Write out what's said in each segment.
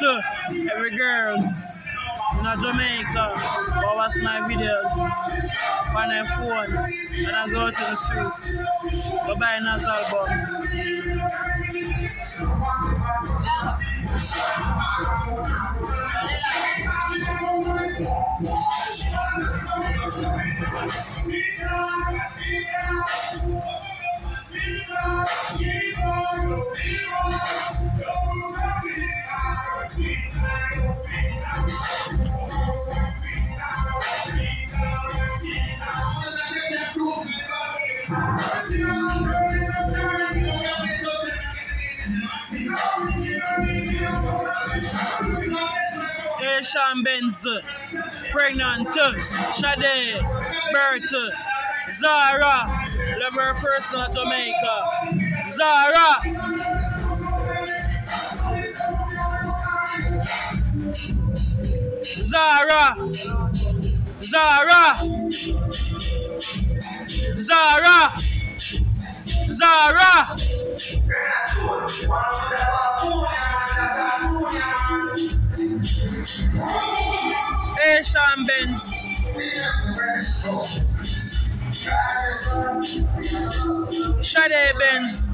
to every girls in Jamaica who watch my videos. On their phone and I go to the streets to buy Nas albums. Asian Benz, pregnant, Sade, Bert, Zara, love her person at Jamaica, Zara. Zara, Zara, Zara, Zara. Asian Benz, Sade Benz,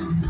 Asian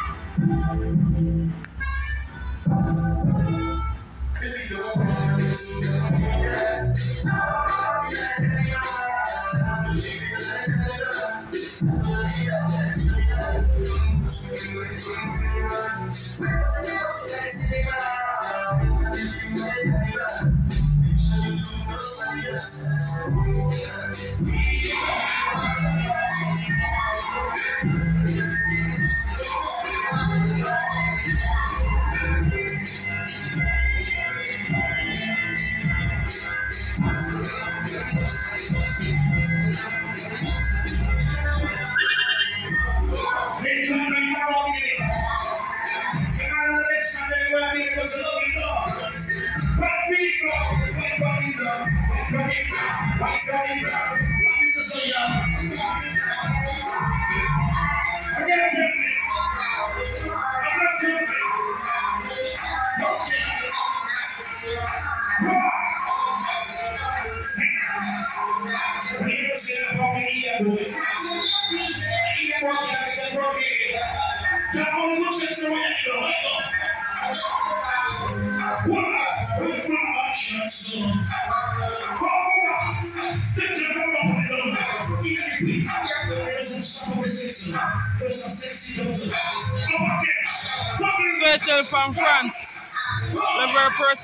Sweater from France. The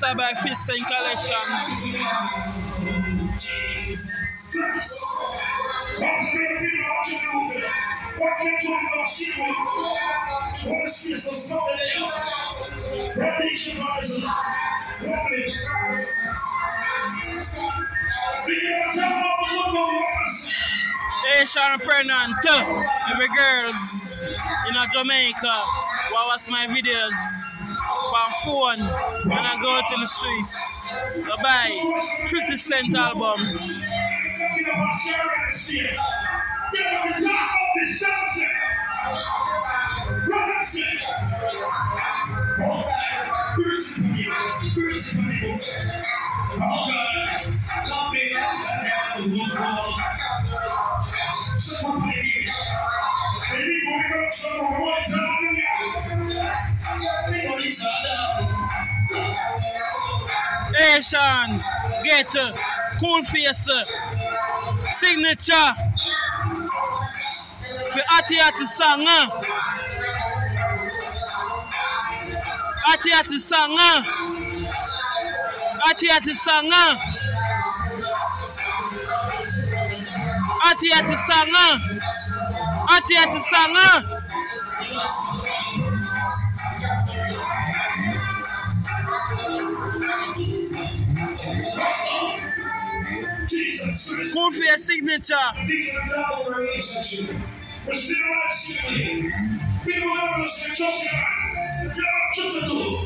time by Fisting Collection. Asian pregnant, every girls in Jamaica, what was my videos from phone and I go to the streets. I buy 50 cent albums. Asian, get cool face, signature for Ati Ati song. Uh. Ati Ati song. Uh. Ati Ati song. Uh. Ati Ati song. Uh. Ati Ati song. Cool for your signature.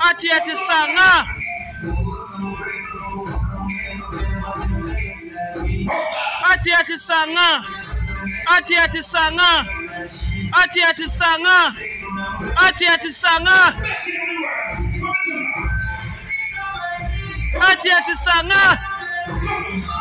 Ati ati sanga. Ati ati sanga. Ati ati sanga. Ati ati sanga. Ati ati sanga. Ati ati sanga.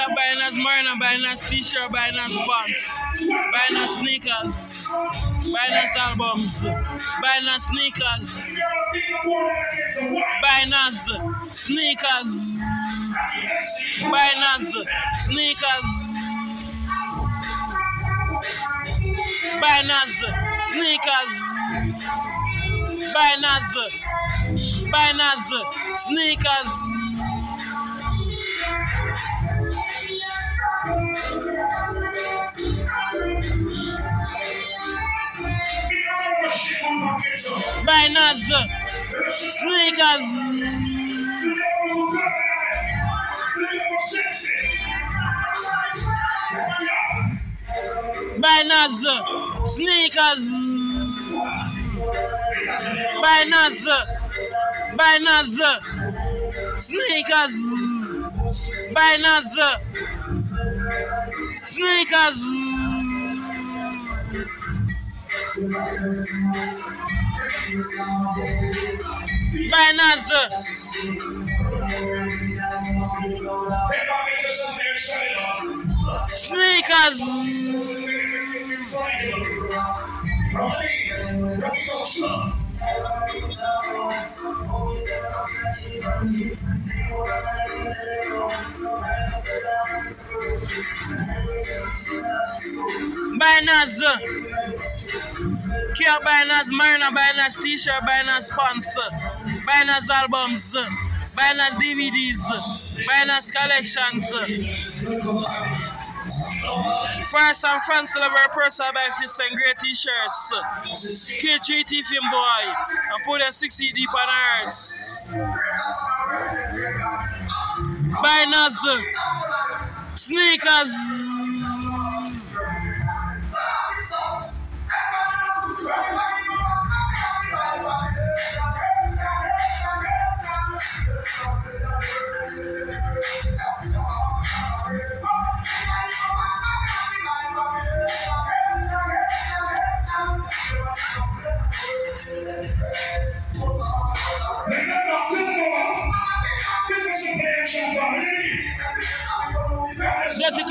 cap, Binance Marina, Binance t-shirt, Binance pants, Binance sneakers, Binance albums, Binance sneakers, Binance sneakers, Binance sneakers, Binance sneakers, Binance, Binance sneakers. Binance sneakers. Binance sneakers. Binance. Binance sneakers. Binance sneakers. Binance. Sneakers. Binance. Kia buying us Marina, buying us t-shirt, buying us pants, buying us albums, buying us DVDs, buying us collections. First and France Lover person by Fist and great t-shirts. K3 Film Boy. And put a 60 deep on ours. Buying us sneakers.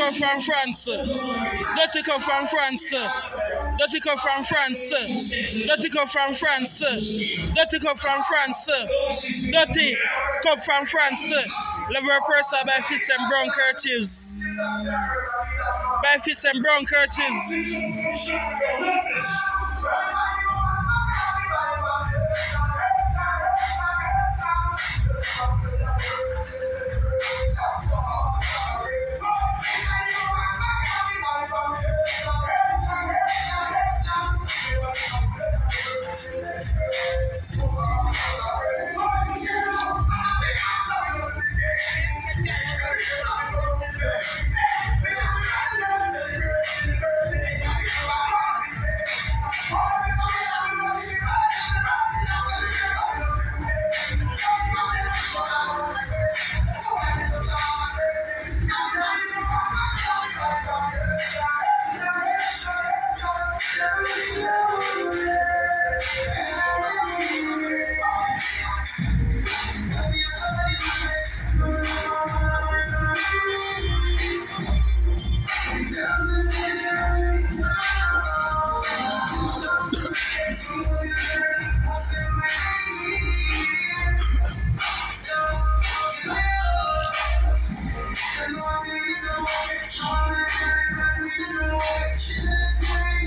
Come from France. Dirty come from France. Dirty come from France. Dirty come from France. Dirty come from France. Dirty come from France. Level person by Fitz and Brown Curtis. By Fitz and Brown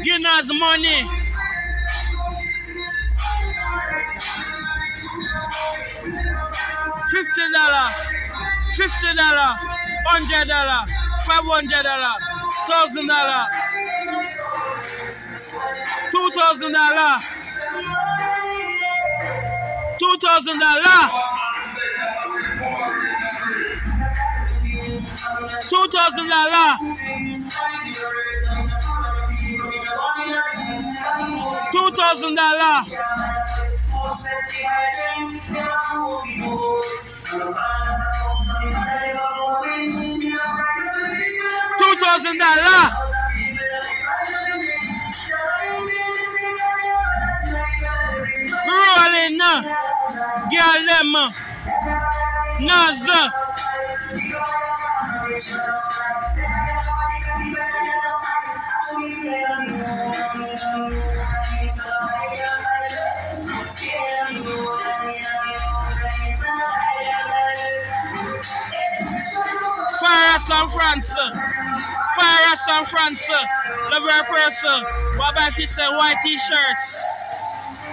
Curtis. Guinness money. Fifty dollar, fifty dollar, hundred dollar, five hundred dollar, thousand dollar, two thousand dollar, two thousand dollar, two thousand dollar, thousand dollar. Two thousand dollar. Rolling uh, San France. Fire San France. Love your person. What about if white t-shirts?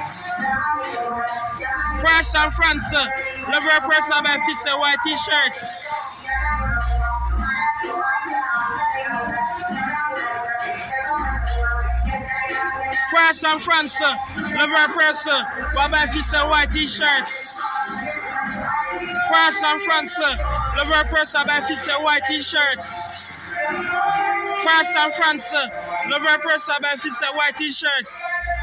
Fire San France. Love your person. What about if white t-shirts? Fire San France. Love your person. What about if white t-shirts? France and France, lover person by fit say white t-shirts. France and France, lover person by fit say white t-shirts.